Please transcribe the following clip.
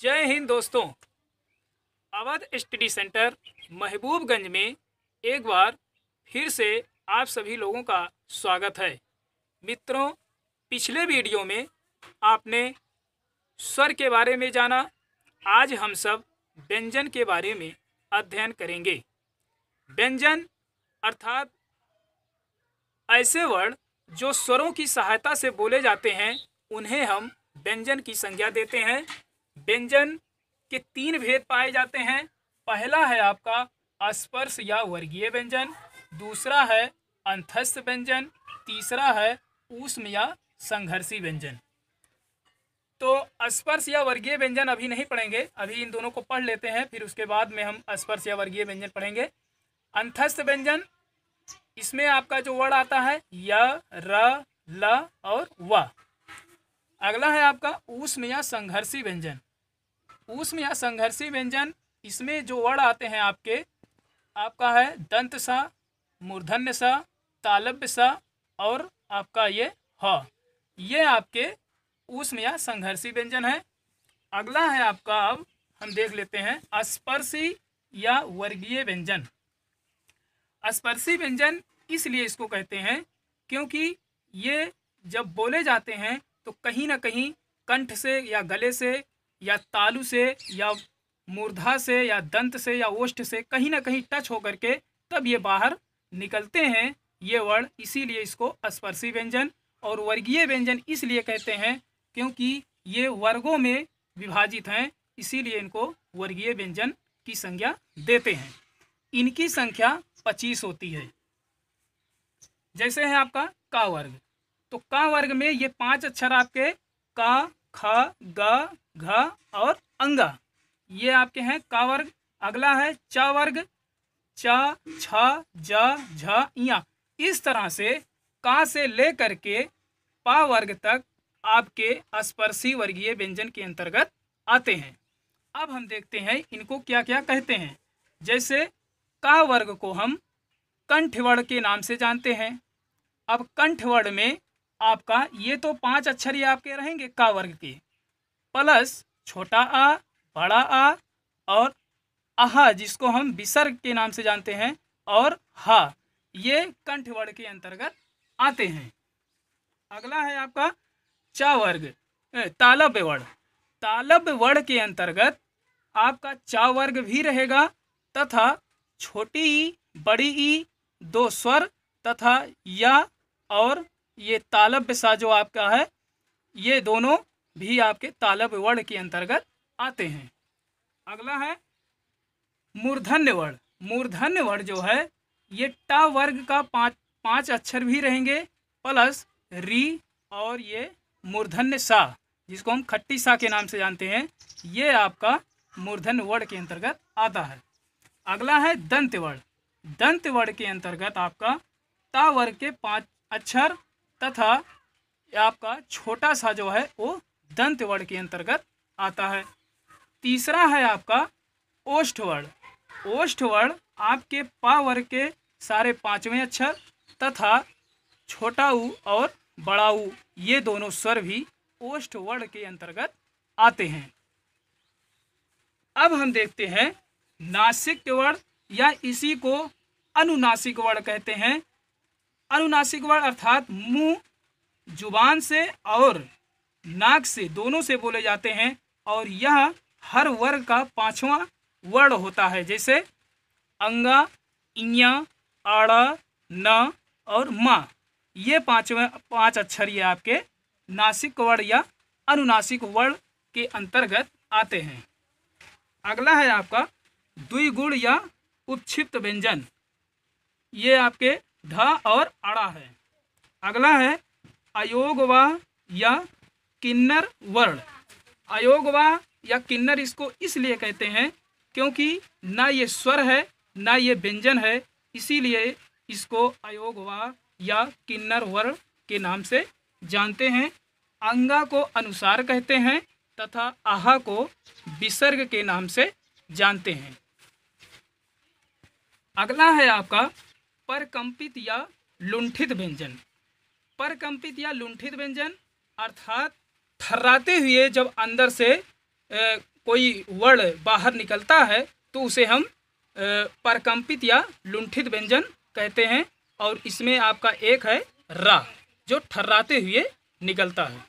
जय हिंद दोस्तों। Awadh study centre Mahbubganj में एक बार फिर से आप सभी लोगों का स्वागत है। मित्रों, पिछले वीडियो में आपने स्वर के बारे में जाना, आज हम सब व्यंजन के बारे में अध्ययन करेंगे। व्यंजन अर्थात ऐसे वर्ड जो स्वरों की सहायता से बोले जाते हैं, उन्हें हम व्यंजन की संज्ञा देते हैं। व्यंजन के तीन भेद पाए जाते हैं। पहला है आपका स्पर्श या वर्गीय व्यंजन, दूसरा है अंतस्थ व्यंजन, तीसरा है ऊष्म या संघर्षी व्यंजन। तो स्पर्श या वर्गीय व्यंजन अभी नहीं पढ़ेंगे, अभी इन दोनों को पढ़ लेते हैं, फिर उसके बाद में हम स्पर्श या वर्गीय व्यंजन पढ़ेंगे। अंतस्थ व्यंजन, इसमें आपका जो वर्ड आता है, य, र, ल और व। अगला है आपका ऊष्म या संघर्षी व्यंजन। ऊष्म या संघर्षी व्यंजन, इसमें जो वर्ड आते हैं आपके, आपका है दंत सा, मूर्धन्य सा तालब्य सा और आपका ये ह। ये आपके ऊष्म या संघर्षी व्यंजन है। अगला है आपका अब, हम देख लेते हैं स्पर्शी या वर्गीय व्यंजन। स्पर्शी व्यंजन इसलिए इसको कहते हैं क्योंकि ये जब बोले जाते हैं तो कहीं ना कहीं कंठ से या गले से या तालु से, या मूर्धा से, या दंत से, या ओष्ठ से कहीं ना कहीं टच होकर के तब ये बाहर निकलते हैं। ये वर्ड इसीलिए इसको स्पर्शी व्यंजन और वर्गीय व्यंजन इसलिए कहते हैं क्योंकि ये वर्गों में विभाजित हैं, इसीलिए इनको वर्गीय व्यंजन की संज्ञा देते हैं। इनकी संख्या पच्चीस होती है। जैसे है आपका का वर्ग। तो का वर्ग में ये पाँच अक्षर आपके का, ख, ग घ और अंगा। ये आपके हैं का वर्ग। अगला है च वर्ग। च छ ज, झ या इस तरह से का से लेकर के पा वर्ग तक आपके स्पर्शी वर्गीय व्यंजन के अंतर्गत आते हैं। अब हम देखते हैं इनको क्या क्या कहते हैं। जैसे का वर्ग को हम कंठवर्ण के नाम से जानते हैं। अब कंठवर्ण में आपका ये तो पाँच अक्षर ही आपके रहेंगे का वर्ग के। प्लस छोटा आ, बड़ा आ और आहा, जिसको हम विसर्ग के नाम से जानते हैं, और हा, ये कंठवर्ण के अंतर्गत आते हैं। अगला है आपका चा वर्ग तालब वर्ण तालब वर्ण के अंतर्गत आपका चा वर्ग भी रहेगा, तथा छोटी ई, बड़ी ई, दो स्वर, तथा या और ये तालब्य सा जो आपका है, ये दोनों भी आपके तालब वर्ण के अंतर्गत आते हैं। अगला है मूर्धन्य वर्ण। मूर्धन्य वर्ण जो है, ये टा वर्ग का पाँच पाँच अक्षर भी रहेंगे, प्लस री और ये मूर्धन्य सा, जिसको हम खट्टी सा के नाम से जानते हैं, ये आपका मूर्धन्य वर्ण के अंतर्गत आता है। अगला है दंत वर्ण। दंत वर्ण के अंतर्गत आपका ता वर्ग के पाँच अक्षर तथा आपका छोटा सा जो है, वो दंत वर्ण के अंतर्गत आता है। तीसरा है आपका ओष्ठ वर्ण ओष्ठ वर्ण आपके पा वर्ग के सारे पाँचवें अक्षर तथा छोटा ऊ और बड़ा ऊ, ये दोनों स्वर भी ओष्ठ वर्ण के अंतर्गत आते हैं। अब हम देखते हैं नासिक वर्ण या इसी को अनुनासिक वर्ण कहते हैं। अनुनासिक वर्ण अर्थात मुँह, ज़ुबान से और नाक से, दोनों से बोले जाते हैं और यह हर वर्ग का पांचवा वर्ण होता है, जैसे अंगा इया आड़ा, न और माँ। ये पाँचवें, पाँच अक्षर ये आपके नासिक वर्ण या अनुनासिक वर्ण के अंतर्गत आते हैं। अगला है आपका द्विगुण या उपक्षिप्त व्यंजन। ये आपके ढ और अड़ा है। अगला है अयोगवाह या किन्नर वर्ण। अयोगवाह या किन्नर इसको इसलिए कहते हैं क्योंकि ना ये स्वर है, ना ये व्यंजन है, इसीलिए इसको अयोगवाह या किन्नर वर्ण के नाम से जानते हैं। अंगा को अनुसार कहते हैं तथा आहा को विसर्ग के नाम से जानते हैं। अगला है आपका परकंपित या लुंठित व्यंजन। परकंपित या लुंठित व्यंजन अर्थात थर्राते हुए जब अंदर से कोई वर्ण बाहर निकलता है तो उसे हम परकम्पित परकंपित या लुंठित व्यंजन कहते हैं और इसमें आपका एक है रा, जो ठर्राते हुए निकलता है।